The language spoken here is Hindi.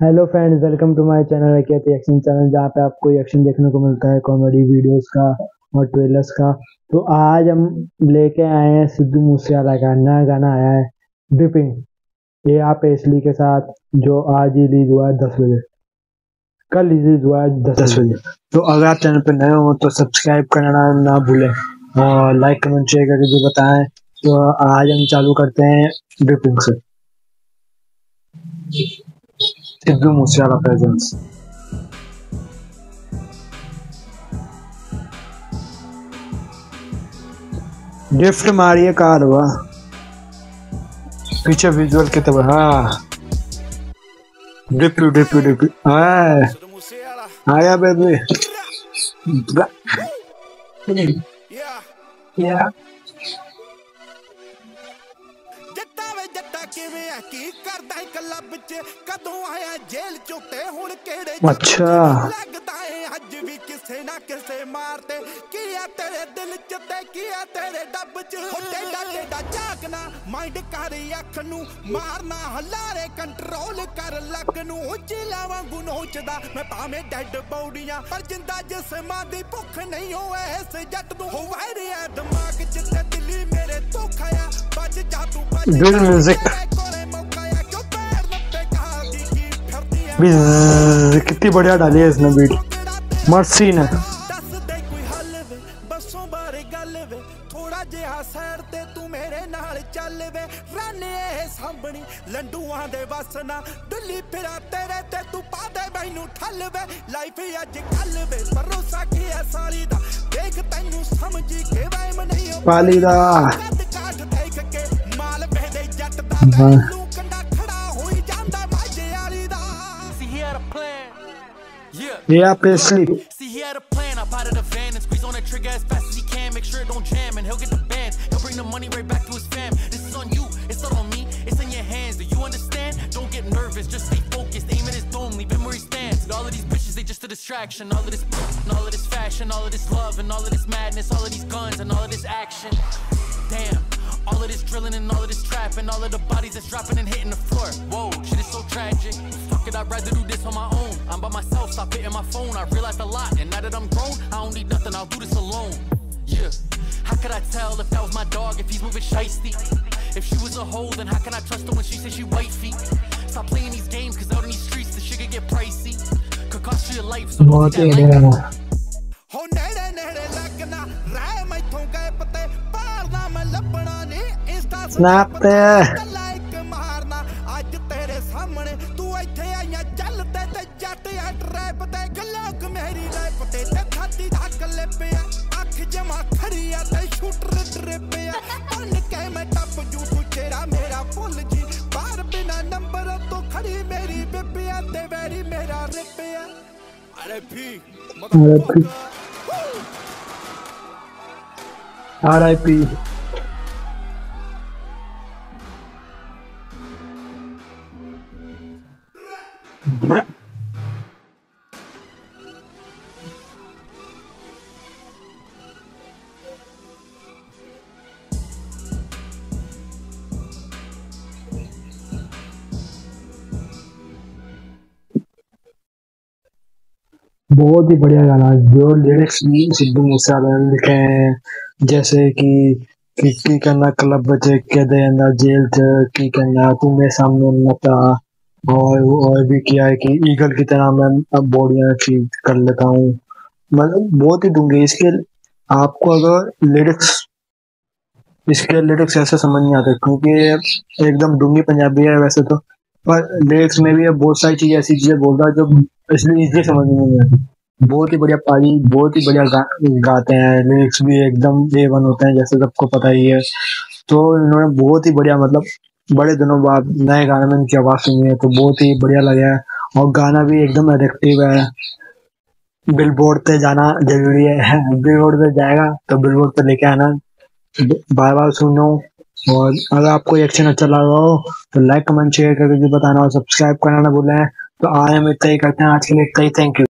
Hello friends welcome to my channel action channel जहाँ पे आपको एक्शन देखने को मिलता है कॉमेडी वीडियोस का और ट्रेलर्स का। तो आज हम लेके आए हैं सिद्धू मूसेवाला का नया गाना आया है डिपिंग ये आप एसली के साथ जो आज ही रिलीज़ हुआ है दस बजे। कल रिलीज़ हुआ है दस दस बजे। तो अगर आप चैनल पर नए हो तो सब्सक्राइब करना ना भूलें और लाइक कमेंट शेयर करके जो बताएँ तो आज हम चालू करते हैं डिपिंग से। सिद्धू मूसेवाला प्रेजेंस गिफ्ट मारिए कार हुआ पीछे विजुअल की तरह हाँ डिप्यू डिप्यू डिप्यू हाँ आया बेबी या ਆਇਆ ਕੀ ਕਰਦਾ ਏ ਕਲੱਬ 'ਚ ਕਦੋਂ ਆਇਆ ਜੇਲ੍ਹ ਚੋਂ ਤੇ ਹੁਣ ਕਿਹੜੇ ਅੱਛਾ ਲੱਗਦਾ ਏ ਅੱਜ ਵੀ ਕਿਸੇ ਨਾ ਕਿਸੇ ਮਾਰਤੇ ਕੀ ਆ ਤੇਰੇ ਦਿਲ 'ਚ ਤੇ ਕੀ ਆ ਤੇਰੇ ਡੱਬ 'ਚ ਹੁੰਦੇ ਡਾਡੇ ਦਾ ਝਾਕਣਾ ਮਾਈਂਡ ਕਰ ਅੱਖ ਨੂੰ ਮਾਰਨਾ ਹਲਾਰੇ ਕੰਟਰੋਲ ਕਰ ਲੱਕ ਨੂੰ ਉੱਚਲਾ ਵਾਂਗੂ ਨੋਚਦਾ ਮੈਂ ਭਾਵੇਂ ਡੈੱਡ ਬੌਡੀਆਂ ਪਰ ਜਿੰਦਾ ਜਿਸਮਾਂ ਦੀ ਭੁੱਖ ਨਹੀਂ ਹੋਵੇ ਇਸ ਜੱਟ ਨੂੰ ਹੋਵੇ ਦਿਮਾਗ 'ਚ ਤੇ ਦਿਲੀ ਮੇਰੇ ਧੋਖਾ ਆ ਬਚ ਜਾ ਤੂੰ ਬਚ ਦਿਲ ਮਿਊਜ਼ਿਕ कितनी बढ़िया डाली है इसने बीट मस्त सीन है ਦੱਸ ਦੇ ਕੋਈ ਹੱਲ ਵੇ ਬੱਸੋਂ ਬਾਰੇ ਗੱਲ ਵੇ ਥੋੜਾ ਜਿਹਾ ਸਾਈਡ ਤੇ ਤੂੰ ਮੇਰੇ ਨਾਲ ਚੱਲ ਵੇ ਰਾਨੇ ਇਹ ਸਾਂਭਣੀ ਲੰਡੂਆਂ ਦੇ ਵਸ ਨਾ ਡੁੱਲੀ ਫਿਰਾ ਤੇਰੇ ਤੇ ਤੂੰ ਪਾ ਦੇ ਮੈਨੂੰ ਠੱਲ ਵੇ ਲਾਈਫ ਅੱਜ ਕੱਲ ਵੇ ਭਰੋਸਾ ਕੀ ਐ ਸਾਲੀ ਦਾ ਦੇਖ ਤੈਨੂੰ ਸਮਝੀ ਕਿ ਵੈਮ ਨਹੀਂ ਉਹ पालीदा ਕੱਦ ਕਾਠ ਦੇਖ ਕੇ ਮਾਲ ਵੇਦੇ ਜੱਟ ਦਾ Yeah, piss sleep. See, he had a plan. I potted a van and squeeze on that trigger as fast as he can. Make sure it don't jam and he'll get the bands. He'll bring the money right back to his fam. This is on you. It's not on me. It's in your hands. Do you understand? Don't get nervous. Just stay focused. Aim at his dome. Leave him where he stands. All of these bitches, they just a distraction. All of this, all of this fashion, all of this love, and all of this madness, all of these guns, and all of this action this drilling and all of this trap and all of the bodies that's dropping and hitting the floor. Whoa, shit is so tragic. Fuck it, I'd rather do this on my own. I'm by myself, stop hitting my phone. I realized a lot, and now that I'm grown, I don't need nothing, I'll do this alone. Yeah. How could I tell if that was my dog, if he's moving shisty? If she was a hole, then how can I trust her when she says she wifey? Stop playing these games, cause out in these streets, the shit could get pricey. Could cost you your life, so don't take ਹੋ ਨੇੜੇ ਨੇੜੇ ਲੱਗਣਾ ਰਾਹ ਮੈਥੋਂ ਪਤੇ ਮੈਂ ਲੱਭਣਾ ਨਹੀਂ ਇੰਸਟਾ Snap ਤੇ। ਲਾਈਕ ਮਾਰਨਾ ਅੱਜ ਤੇਰੇ ਸਾਹਮਣੇ ਤੂੰ ਇੱਥੇ ਆਈਆਂ ਚੱਲ ਤੇ ਤੇ ਜੱਟ ਆ ਟਰੈਪ ਤੇ ਗਲੋਕ ਮੇਰੀ ਰੈਪ ਤੇ ਤੇ ਖਾਤੀ ਧੱਕ ਲਿਪਿਆ ਅੱਖ ਜਮਾ ਖੜੀ ਆ ਤੇ ਸ਼ੂਟਰ ਡਰਿਪਿਆ ਬਣ ਕੇ ਮੈਂ ਟੱਪ ਜੂ ਤੂੰ ਚਿਹਰਾ ਮੇਰਾ ਭੁੱਲ ਜੀ ਬਾਹਰ ਬਿਨਾ ਨੰਬਰ ਤੋਂ ਖੜੀ ਮੇਰੀ ਬਿੱਬਿਆ ਤੇ ਵੈਰੀ ਮੇਰਾ ਰਿਪਿਆ ਅਰੇ ਵੀ RIP RIP बहुत ही बढ़िया गाना। जो लिरिक्स भी सिद्धू मूसेवाला ने लिखे हैं जैसे कि कि, की करना क्लब बचे के दे अंदर जेल च, की करना तू मेरे सामने आ और और भी किया है कि ईगल की तरह मैं अब बॉडियाँ चीज़ कर लेता हूँ। मतलब बहुत ही डूँगे इसके आपको अगर लिरिक्स इसके लिरिक्स ऐसे समझ नहीं आते क्योंकि एकदम डूँगी पंजाबी है वैसे तो। पर लिरिक्स में भी बहुत सारी चीज़ें ऐसी चीज़ें बोल रहा है जो इसलिए इजीली समझ नहीं आती। बहुत ही बढ़िया पारी बहुत ही बढ़िया गा, गाते हैं। लिरिक्स भी एकदम ए वन होते हैं जैसे सबको पता ही है। तो इन्होंने बहुत ही बढ़िया मतलब बड़े दिनों बाद नए गाने में इनकी आवाज़ सुनी है तो बहुत ही बढ़िया लगा है। और गाना भी एकदम एडिक्टिव है। बिलबोर्ड पे जाना ज़रूरी है। बिलबोर्ड पे जाएगा तो बिलबोर्ड पे लेके आना। बार बार सुनो। और अगर आपको ये एक्शन अच्छा लगा हो तो लाइक कमेंट शेयर करके बताना और सब्सक्राइब करना ना भूलें। तो आज हम इतना ही करते हैं। आज के लिए इतना ही थैंक यू